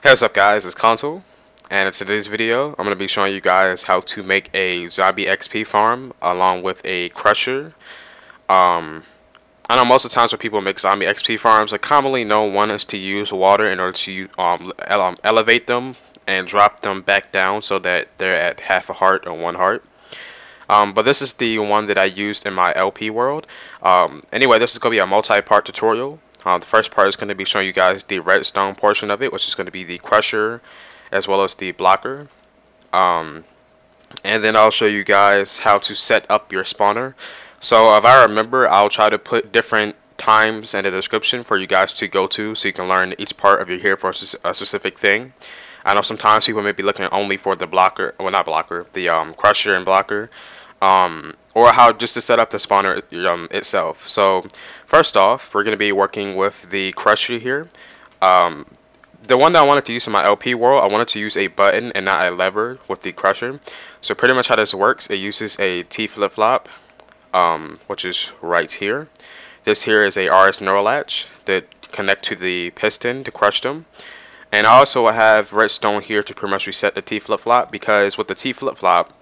Hey what's up guys, it's Konsol and in today's video I'm going to be showing you guys how to make a zombie XP farm along with a crusher. Um, I know most of the times when people make zombie XP farms, a commonly known one is to use water in order to um, ele um, elevate them and drop them back down so that they're at half a heart or one heart. Um, but this is the one that I used in my LP world. Um, anyway, this is going to be a multi-part tutorial. Uh, the first part is going to be showing you guys the redstone portion of it, which is going to be the crusher as well as the blocker. Um, and then I'll show you guys how to set up your spawner. So if I remember, I'll try to put different times in the description for you guys to go to so you can learn each part of your here for a specific thing. I know sometimes people may be looking only for the blocker, well not blocker, the um, crusher and blocker um, or how just to set up the spawner um, itself. So first off, we're going to be working with the crusher here. Um, the one that I wanted to use in my LP world, I wanted to use a button and not a lever with the crusher. So pretty much how this works, it uses a T flip-flop, um, which is right here. This here is a RS NOR latch that connect to the piston to crush them. And also, I have redstone here to pretty much reset the T flip-flop because with the T flip-flop,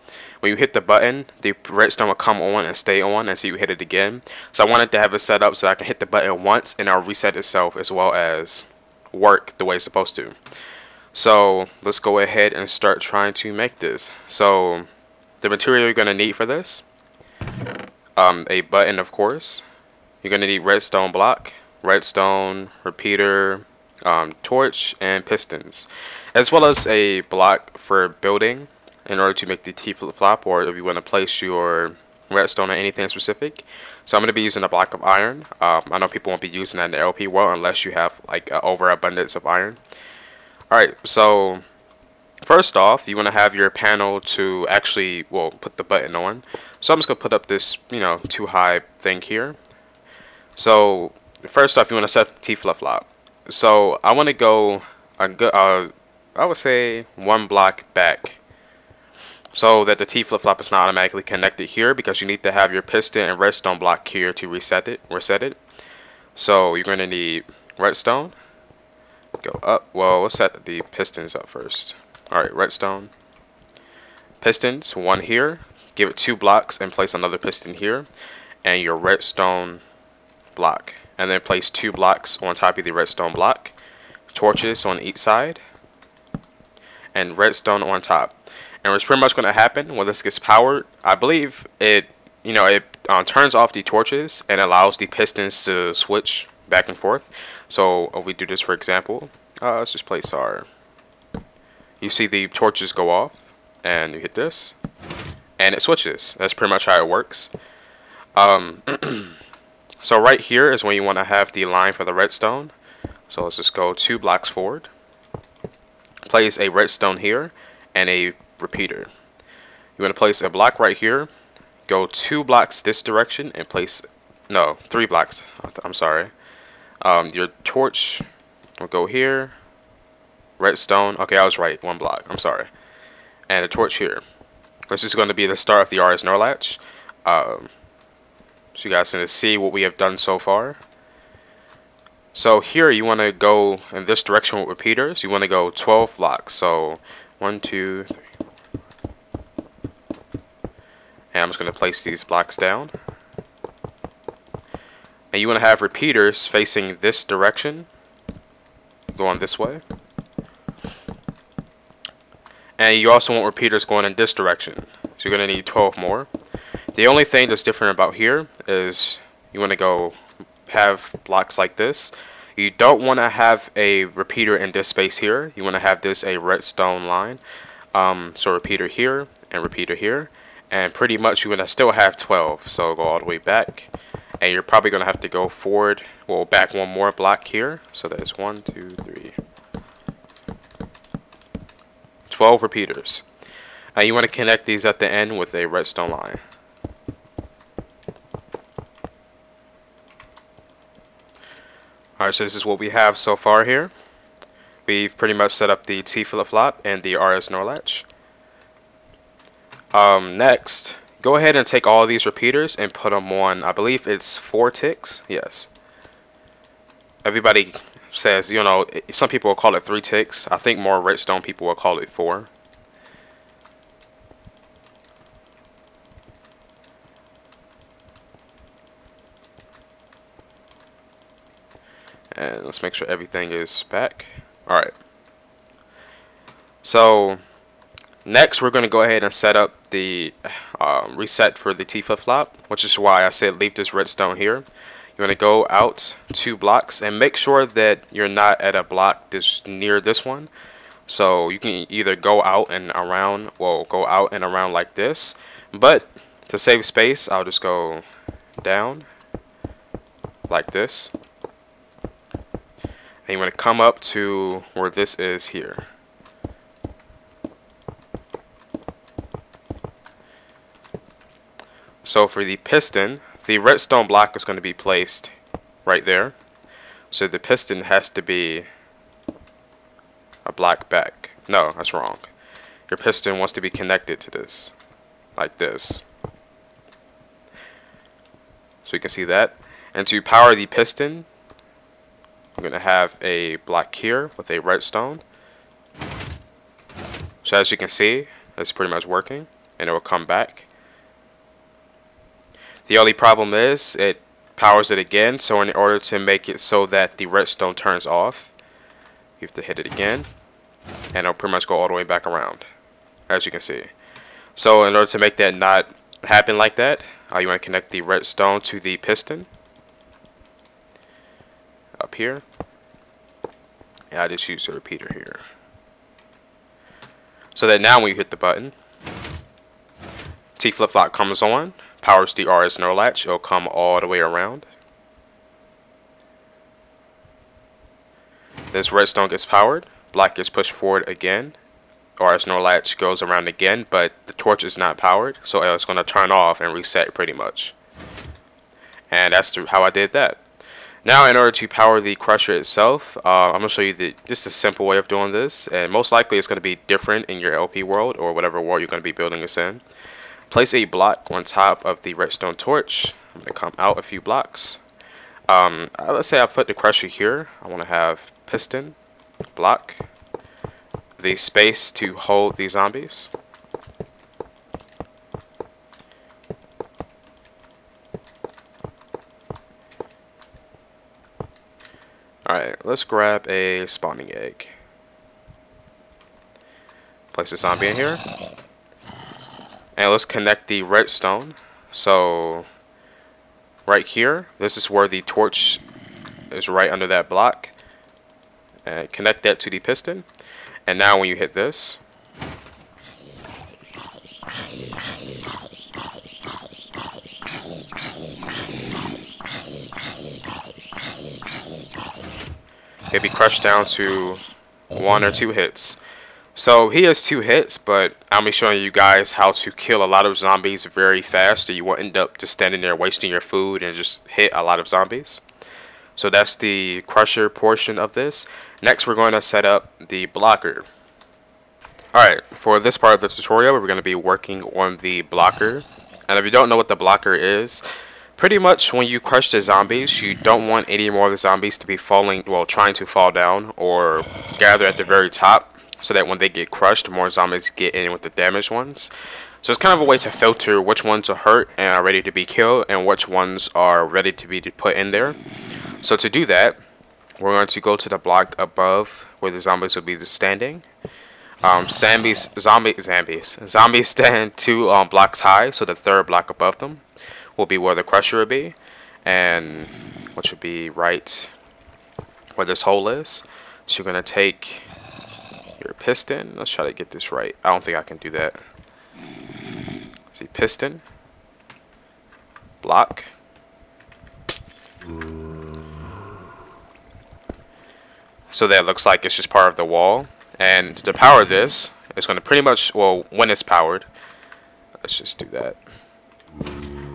when you hit the button, the redstone will come on and stay on until you hit it again. So I wanted to have it set up so I can hit the button once and it'll reset itself as well as work the way it's supposed to. So let's go ahead and start trying to make this. So the material you're going to need for this, um, a button of course, you're going to need redstone block, redstone, repeater, um, torch, and pistons, as well as a block for building in order to make the T flip-flop or if you want to place your redstone or anything specific. So I'm going to be using a block of iron. Um, I know people won't be using that in the LP world unless you have like an overabundance of iron. Alright, so first off, you want to have your panel to actually, well, put the button on. So I'm just going to put up this, you know, too high thing here. So first off, you want to set the T flip-flop. So I want to go a good, uh, I would say one block back so that the T flip-flop is not automatically connected here because you need to have your piston and redstone block here to reset it reset it. So you're going to need redstone. Go up. Well let's set the pistons up first. Alright redstone. Pistons one here. Give it two blocks and place another piston here and your redstone block. And then place two blocks on top of the redstone block. Torches on each side and redstone on top and what's pretty much going to happen when this gets powered, I believe it, you know, it uh, turns off the torches and allows the pistons to switch back and forth. So if we do this for example, uh, let's just place our, you see the torches go off and you hit this and it switches. That's pretty much how it works. Um, so right here is when you want to have the line for the redstone. So let's just go two blocks forward. Place a redstone here and a repeater. You want to place a block right here, go two blocks this direction and place, no, three blocks, I'm sorry. Um, your torch will go here, redstone, okay I was right, one block, I'm sorry. And a torch here. This is going to be the start of the RS NOR latch. Um, so you guys can see what we have done so far. So here you want to go in this direction with repeaters. You want to go 12 blocks. So 1, 2, 3, and I'm just going to place these blocks down. And you want to have repeaters facing this direction, going this way. And you also want repeaters going in this direction. So you're going to need 12 more. The only thing that's different about here is you want to go have blocks like this. You don't want to have a repeater in this space here. You want to have this a redstone line. Um, so repeater here and repeater here and pretty much you're gonna still have 12 so go all the way back. And you're probably gonna have to go forward well back one more block here. So that's one two three. 12 repeaters. And you want to connect these at the end with a redstone line. Alright, so this is what we have so far here. We've pretty much set up the T flip-flop and the RS NOR latch. Um, next, go ahead and take all these repeaters and put them on, I believe it's four ticks. Yes. Everybody says, you know, some people will call it three ticks. I think more redstone people will call it four. And let's make sure everything is back. Alright. So, next we're going to go ahead and set up the um, reset for the T flip-flop, which is why I said leave this redstone here. You want to go out two blocks and make sure that you're not at a block this near this one. So you can either go out and around, well, go out and around like this. But to save space, I'll just go down like this. And you want to come up to where this is here. So for the piston, the redstone block is going to be placed right there. So the piston has to be a block back. No, that's wrong. Your piston wants to be connected to this, like this. So you can see that. And to power the piston, I'm going to have a block here with a redstone. So as you can see, it's pretty much working. And it will come back. The only problem is it powers it again. So in order to make it so that the redstone turns off, you have to hit it again. And it'll pretty much go all the way back around. As you can see. So in order to make that not happen like that, uh, you want to connect the redstone to the piston. Up here. And I just use the repeater here. So that now when you hit the button, T flip-flop comes on powers the RS NOR latch. It'll come all the way around. This redstone gets powered. Black gets pushed forward again. RS NOR latch goes around again, but the torch is not powered, so it's going to turn off and reset pretty much. And that's how I did that. Now, in order to power the crusher itself, uh, I'm going to show you the, just a simple way of doing this. And most likely it's going to be different in your LP world or whatever world you're going to be building this in. Place a block on top of the redstone torch. I'm going to come out a few blocks. Um, uh, let's say I put the crusher here. I want to have piston, block, the space to hold the zombies. Alright, let's grab a spawning egg. Place the zombie in here. And let's connect the redstone. So right here, this is where the torch is right under that block. And connect that to the piston. And now when you hit this, it'll be crushed down to one or two hits. So he has two hits, but I'll be showing you guys how to kill a lot of zombies very fast, or you won't end up just standing there wasting your food and just hit a lot of zombies. So that's the crusher portion of this. Next, we're going to set up the blocker. Alright, for this part of the tutorial, we're going to be working on the blocker. And if you don't know what the blocker is, pretty much when you crush the zombies, you don't want any more of the zombies to be falling, well, trying to fall down or gather at the very top so that when they get crushed, more zombies get in with the damaged ones. So it's kind of a way to filter which ones are hurt and are ready to be killed and which ones are ready to be put in there. So to do that, we're going to go to the block above where the zombies will be standing. Um, zombies, zombie, zombies, zombies stand two um, blocks high, so the third block above them will be where the crusher will be, and what should be right where this hole is. So you're gonna take your piston. Let's try to get this right. I don't think I can do that. See, piston, block. So that looks like it's just part of the wall. And to power this, it's going to pretty much, well, when it's powered, let's just do that.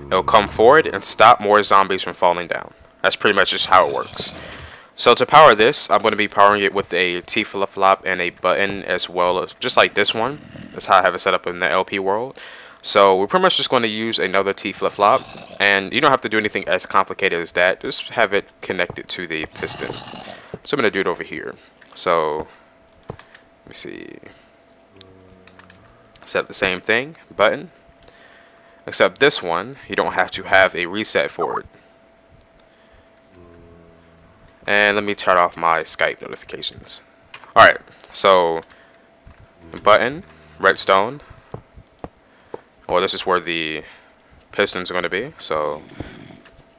It'll come forward and stop more zombies from falling down. That's pretty much just how it works. So to power this, I'm going to be powering it with a T flip-flop and a button as well as just like this one. That's how I have it set up in the LP world. So we're pretty much just going to use another T flip-flop and you don't have to do anything as complicated as that. Just have it connected to the piston. So I'm going to do it over here. So, let me see. Set the same thing, button. Except this one, you don't have to have a reset for it. And let me turn off my Skype notifications. Alright, so button, redstone. Well, this is where the pistons are going to be. So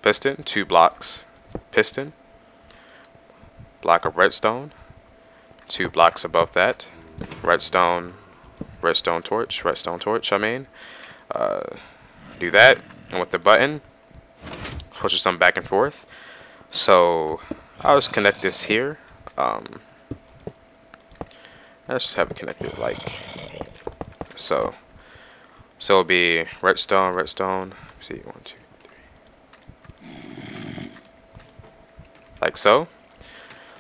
piston, two blocks, piston, block of redstone, two blocks above that, redstone, redstone torch, redstone torch, I mean. Uh, do that, and with the button, pushes them back and forth. So I'll just connect this here. Um, let's just have it connected like so. So it'll be redstone, redstone. See, one, two, three. Like so.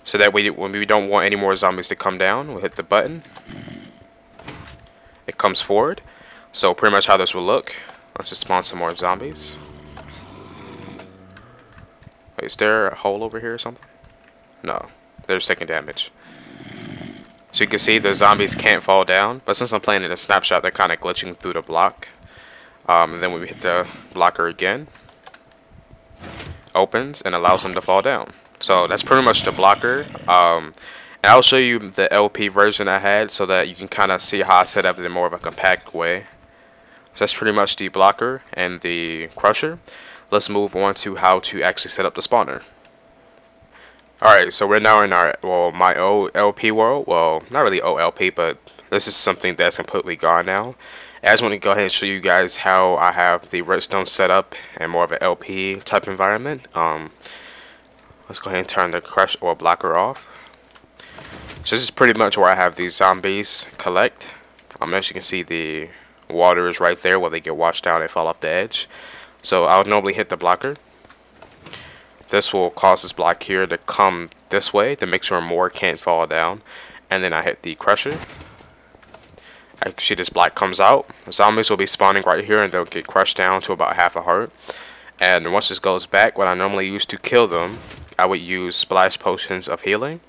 So that way, when we don't want any more zombies to come down, we'll hit the button. It comes forward. So pretty much how this will look. Let's just spawn some more zombies. Wait, is there a hole over here or something? No. There's second damage. So you can see the zombies can't fall down, but since I'm playing in a snapshot, they're kind of glitching through the block. Um, and then when we hit the blocker again, opens and allows them to fall down. So that's pretty much the blocker. Um, and I'll show you the LP version I had so that you can kind of see how I set up it in more of a compact way. So that's pretty much the blocker and the crusher. Let's move on to how to actually set up the spawner. Alright, so we're now in our, well, my OLP world. Well, not really OLP, but this is something that's completely gone now. I just want to go ahead and show you guys how I have the redstone set up and more of an LP type environment. Um, let's go ahead and turn the crush or blocker off. So this is pretty much where I have these zombies collect. Um, as you can see, the water is right there where they get washed down and fall off the edge. So I would normally hit the blocker this will cause this block here to come this way to make sure more can't fall down. And then I hit the crusher. I see this block comes out. Zombies will be spawning right here and they'll get crushed down to about half a heart. And once this goes back, what I normally use to kill them, I would use splash potions of healing.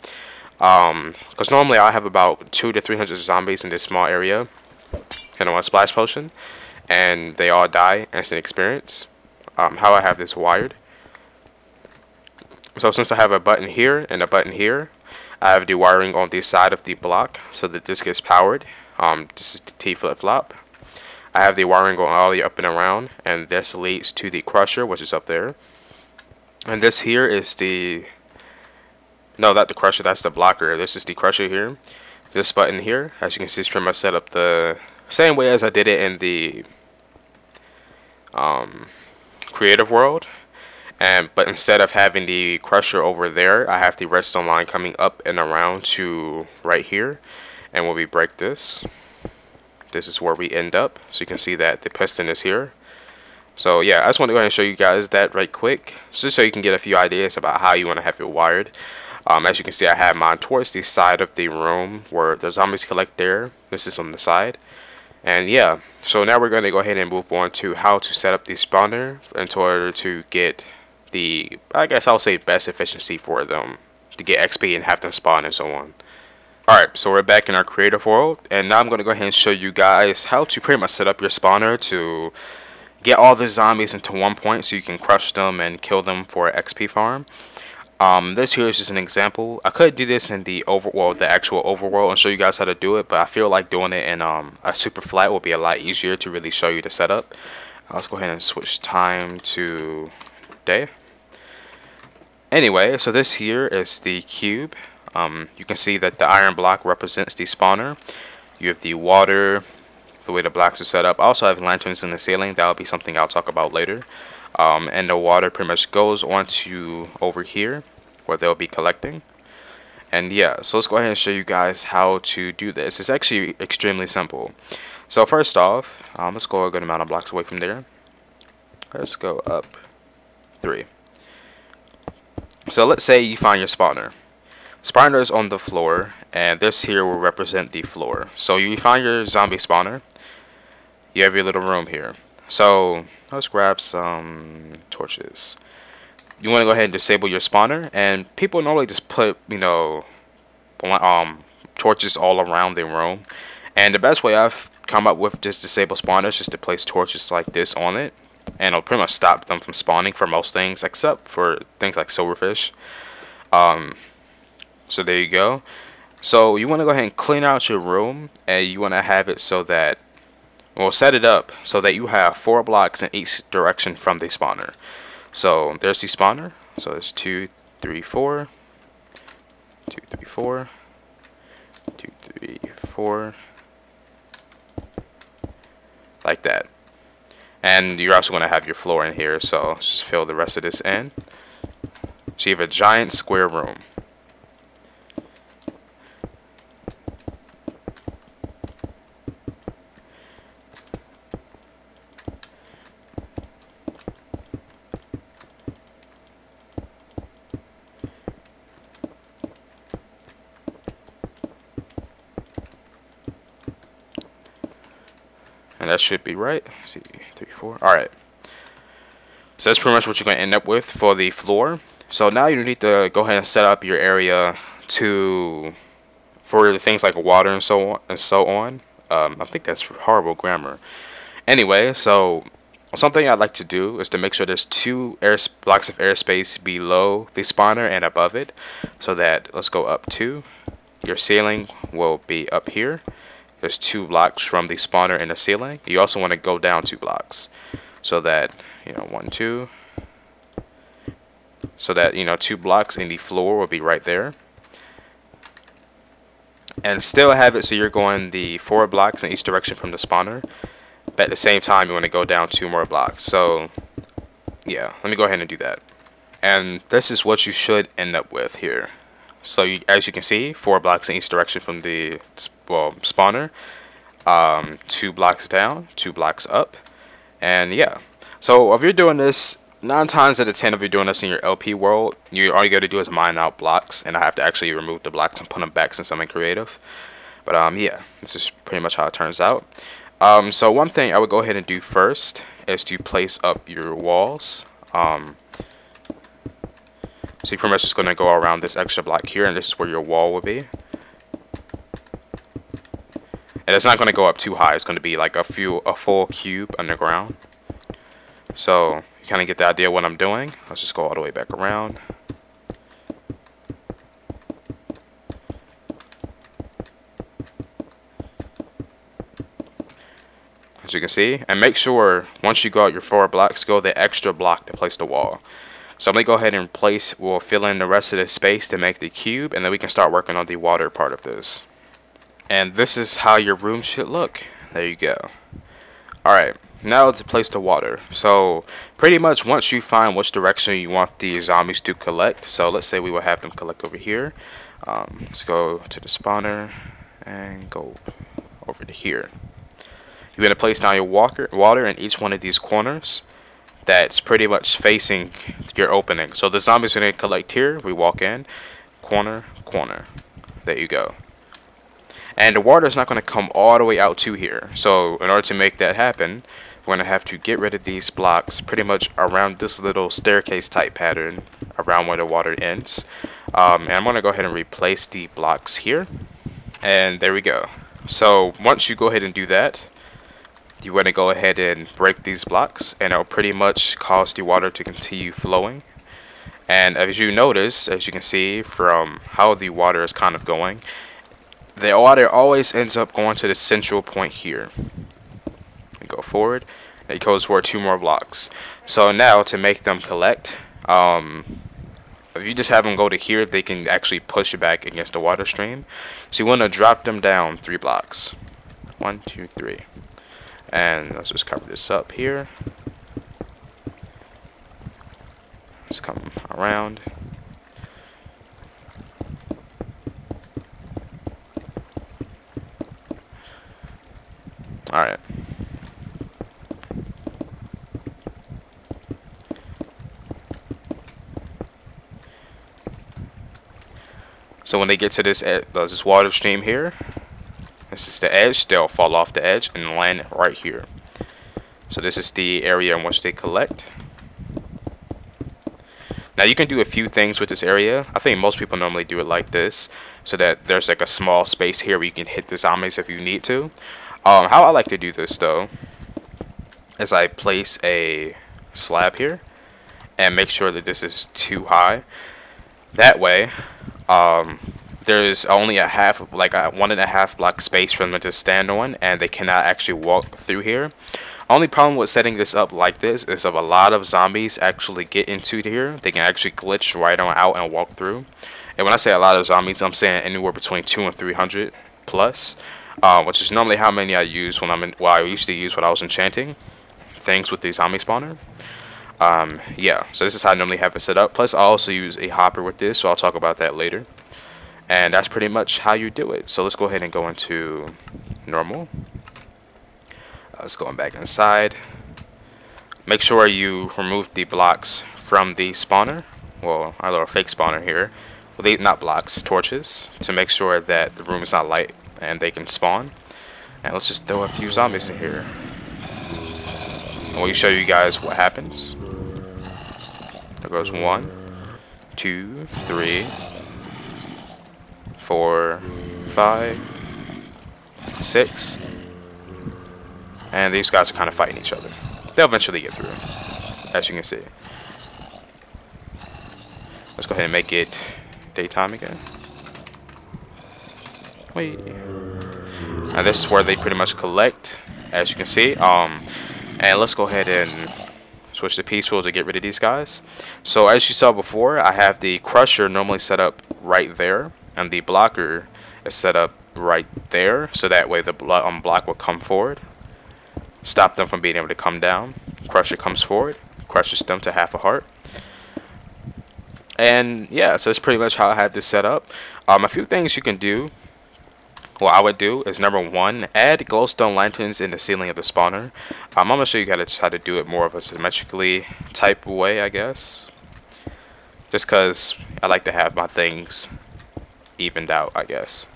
Because um, normally I have about two to 300 zombies in this small area. And I want splash potion. And they all die instant experience. Um, how I have this wired so since I have a button here and a button here, I have the wiring on the side of the block so that this gets powered. Um, this is the T flip-flop. I have the wiring going all the way up and around, and this leads to the crusher, which is up there. And this here is the... No, not the crusher, that's the blocker. This is the crusher here. This button here, as you can see, is pretty much set up the same way as I did it in the um, creative world. And but instead of having the crusher over there, I have the redstone line coming up and around to right here. And when we break this, this is where we end up. So you can see that the piston is here. So yeah, I just want to go ahead and show you guys that right quick, just so you can get a few ideas about how you want to have it wired. Um, as you can see, I have mine towards the side of the room where the zombies collect there. This is on the side. And yeah, so now we're going to go ahead and move on to how to set up the spawner in order to get the, I guess I'll say best efficiency for them to get XP and have them spawn and so on. Alright, so we're back in our creative world, and now I'm going to go ahead and show you guys how to pretty much set up your spawner to get all the zombies into one point so you can crush them and kill them for XP farm. Um, this here is just an example. I could do this in the over, well, the actual overworld and show you guys how to do it, but I feel like doing it in um, a super flat will be a lot easier to really show you the setup. Uh, let's go ahead and switch time to day. Anyway, so this here is the cube. Um, you can see that the iron block represents the spawner. You have the water, the way the blocks are set up. I also have lanterns in the ceiling. That will be something I'll talk about later. Um, and the water pretty much goes onto over here where they'll be collecting. And yeah, so let's go ahead and show you guys how to do this. It's actually extremely simple. So first off, um, let's go a good amount of blocks away from there. Let's go up three. So let's say you find your spawner. Spawner is on the floor, and this here will represent the floor. So you find your zombie spawner. You have your little room here. So let's grab some torches. you want to go ahead and disable your spawner. And people normally just put, you know, um, torches all around their room. And the best way I've come up with just disable spawners is just to place torches like this on it. And it'll pretty much stop them from spawning for most things, except for things like silverfish. Um, so there you go. So you want to go ahead and clean out your room, and you want to have it so that, well, set it up so that you have four blocks in each direction from the spawner. So there's the spawner. So there's two, three, four, two, three, four, two, three, four, like that. And you're also going to have your floor in here, so just fill the rest of this in. So you have a giant square room. And that should be right. Let's see, three, four. All right. So that's pretty much what you're going to end up with for the floor. So now you need to go ahead and set up your area to for things like water and so on and so on. Um, I think that's horrible grammar. Anyway, so something I'd like to do is to make sure there's two air blocks of airspace below the spawner and above it, so that let's go up two. Your ceiling will be up here there's two blocks from the spawner in the ceiling. You also want to go down two blocks so that, you know, one, two, so that, you know, two blocks in the floor will be right there. And still have it so you're going the four blocks in each direction from the spawner. But at the same time, you want to go down two more blocks. So, yeah, let me go ahead and do that. And this is what you should end up with here. So you, as you can see, four blocks in each direction from the well spawner. Um, two blocks down, two blocks up, and yeah. So if you're doing this, nine times out of ten, if you're doing this in your LP world, you all you got to do is mine out blocks, and I have to actually remove the blocks and put them back since I'm in creative. But um, yeah, this is pretty much how it turns out. Um, so one thing I would go ahead and do first is to place up your walls. Um, so you're pretty much just going to go around this extra block here, and this is where your wall will be. And it's not going to go up too high. It's going to be like a few, a full cube underground. So you kind of get the idea what I'm doing. Let's just go all the way back around. As you can see, and make sure once you go out your four blocks, go the extra block to place the wall. So I'm going to go ahead and place, we'll fill in the rest of the space to make the cube, and then we can start working on the water part of this. And this is how your room should look. There you go. Alright, now to place the water. So pretty much once you find which direction you want the zombies to collect, so let's say we will have them collect over here. Um, let's go to the spawner and go over to here. You're going to place down your walker, water in each one of these corners that's pretty much facing your opening. So the zombies are going to collect here. We walk in, corner, corner. There you go. And the water is not going to come all the way out to here. So in order to make that happen, we're going to have to get rid of these blocks pretty much around this little staircase type pattern around where the water ends. Um, and I'm going to go ahead and replace the blocks here. And there we go. So once you go ahead and do that, you want to go ahead and break these blocks and it'll pretty much cause the water to continue flowing. And as you notice as you can see from how the water is kind of going the water always ends up going to the central point here. And go forward it goes for two more blocks. So now to make them collect um, if you just have them go to here they can actually push it back against the water stream. So you want to drop them down three blocks. One two three and let's just cover this up here. Let's come around. Alright. So when they get to this uh, this water stream here, this is the edge. They'll fall off the edge and land right here. So this is the area in which they collect. Now you can do a few things with this area. I think most people normally do it like this, so that there's like a small space here where you can hit the zombies if you need to. Um, how I like to do this though, is I place a slab here, and make sure that this is too high. That way, um, there's only a half, like a one and a half block space for them to stand on, and they cannot actually walk through here. Only problem with setting this up like this is if a lot of zombies actually get into here, they can actually glitch right on out and walk through. And when I say a lot of zombies, I'm saying anywhere between two and three hundred plus, uh, which is normally how many I use when I'm in. Well, I used to use when I was enchanting things with the zombie spawner. Um, yeah, so this is how I normally have it set up. Plus, I also use a hopper with this, so I'll talk about that later. And that's pretty much how you do it. So let's go ahead and go into normal. Uh, let's go back inside. Make sure you remove the blocks from the spawner. Well, our little fake spawner here. Well, they, not blocks, torches, to make sure that the room is not light and they can spawn. And let's just throw a few zombies in here. And we'll show you guys what happens. There goes one, two, three, four, five, six. And these guys are kind of fighting each other. They'll eventually get through, as you can see. Let's go ahead and make it daytime again. Wait. And this is where they pretty much collect, as you can see. Um, and let's go ahead and switch to peaceful to get rid of these guys. So as you saw before, I have the crusher normally set up right there, and the blocker is set up right there, so that way the blo um, block will come forward, stop them from being able to come down. Crusher comes forward, crushes them to half a heart. And yeah, so that's pretty much how I have this set up. Um, a few things you can do what I would do is number one, add glowstone lanterns in the ceiling of the spawner. Um, I'm to show you guys how to do it more of a symmetrically type way, I guess. Just because I like to have my things evened out, I guess.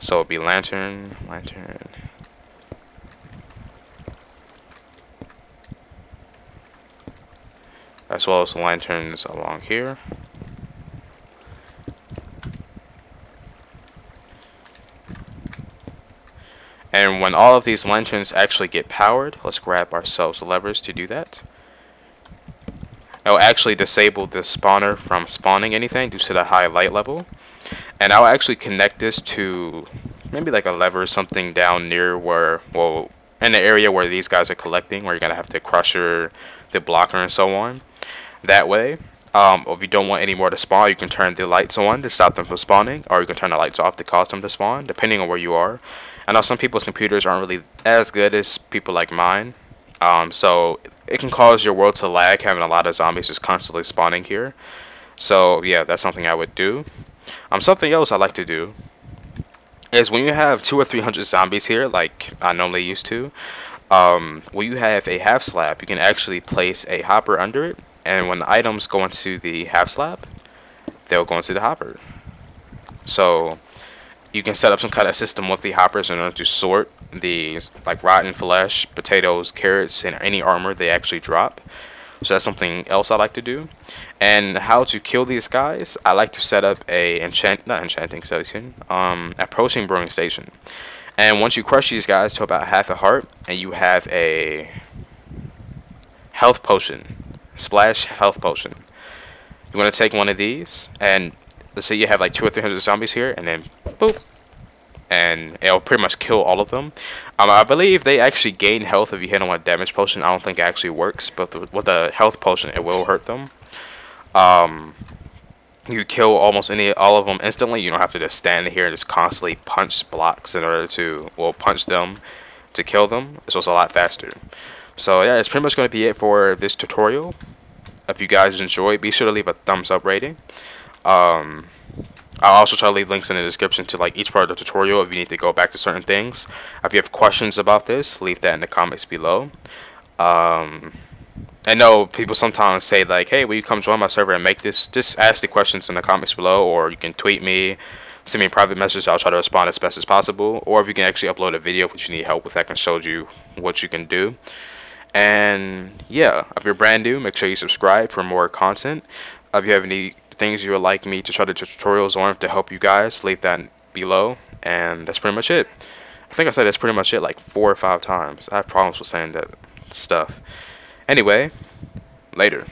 So it'll be lantern, lantern. as well as lanterns along here. And when all of these lanterns actually get powered, let's grab ourselves levers to do that. I'll actually disable the spawner from spawning anything due to the high light level. And I'll actually connect this to maybe like a lever or something down near where, well, in the area where these guys are collecting, where you're going to have the crusher, the blocker, and so on. That way, um, if you don't want any more to spawn, you can turn the lights on to stop them from spawning, or you can turn the lights off to cause them to spawn, depending on where you are. I know some people's computers aren't really as good as people like mine, um, so it can cause your world to lag having a lot of zombies just constantly spawning here. So yeah, that's something I would do. Um, something else I like to do is when you have two or three hundred zombies here, like I normally used to, um, when you have a half slab, you can actually place a hopper under it and when the items go into the half slab, they'll go into the hopper. So you can set up some kind of system with the hoppers in order to sort the like rotten flesh, potatoes, carrots, and any armor they actually drop. So that's something else I like to do. And how to kill these guys, I like to set up a enchant not enchanting station, um, a potion brewing station. And once you crush these guys to about half a heart, and you have a health potion Splash health potion. You want to take one of these, and let's say you have like two or three hundred zombies here, and then boop, and it'll pretty much kill all of them. Um, I believe they actually gain health if you hit them with a damage potion. I don't think it actually works, but the, with a health potion, it will hurt them. Um, you kill almost any all of them instantly. You don't have to just stand here and just constantly punch blocks in order to well punch them to kill them. So it's a lot faster. So yeah, it's pretty much going to be it for this tutorial. If you guys enjoyed, be sure to leave a thumbs up rating. Um, I'll also try to leave links in the description to like each part of the tutorial if you need to go back to certain things. If you have questions about this, leave that in the comments below. Um, I know people sometimes say like, hey, will you come join my server and make this? Just ask the questions in the comments below or you can tweet me, send me a private message. I'll try to respond as best as possible. Or if you can actually upload a video if you need help with, that, can show you what you can do. And yeah, if you're brand new, make sure you subscribe for more content. If you have any things you would like me to try do tutorials on to help you guys, leave that below. And that's pretty much it. I think I said that's pretty much it like four or five times. I have problems with saying that stuff. Anyway, later.